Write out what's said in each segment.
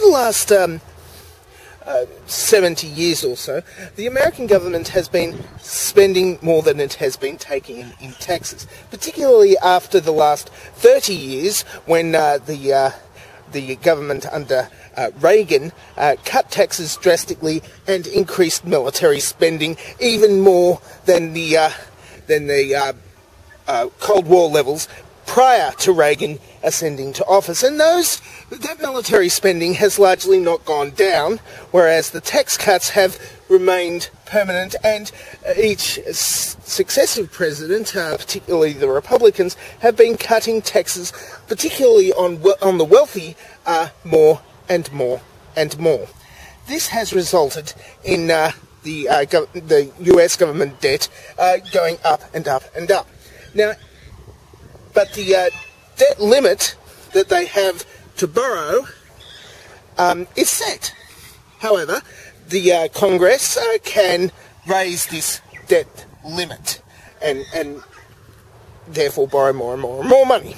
the last um, uh, 70 years or so, the American government has been spending more than it has been taking in, in taxes, particularly after the last 30 years when uh, the, uh, the government under uh, Reagan uh, cut taxes drastically and increased military spending even more than the, uh, than the Cold War levels prior to Reagan ascending to office. And those, that military spending has largely not gone down, whereas the tax cuts have remained permanent and each successive president, uh, particularly the Republicans, have been cutting taxes, particularly on, on the wealthy, uh, more and more and more. This has resulted in uh, the, uh, the US government debt uh, going up and up and up. Now, but the uh, debt limit that they have to borrow um, is set. However, the uh, Congress uh, can raise this debt limit and, and therefore borrow more and more and more money.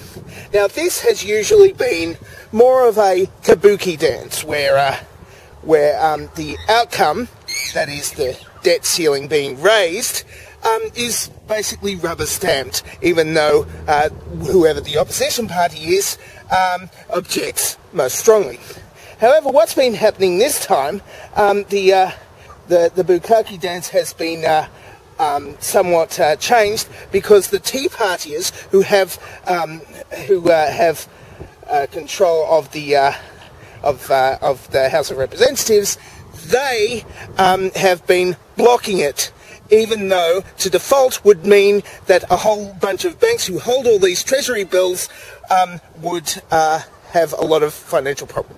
Now, this has usually been more of a kabuki dance where, uh, where um, the outcome, that is the debt ceiling being raised, um, is basically rubber stamped, even though uh, whoever the opposition party is um, objects most strongly. However, what's been happening this time, um, the, uh, the, the Bukkake dance has been uh, um, somewhat uh, changed because the Tea Partiers who have um, who uh, have uh, control of the of of the House of Representatives, they um, have been blocking it even though to default would mean that a whole bunch of banks who hold all these treasury bills um, would uh, have a lot of financial problems.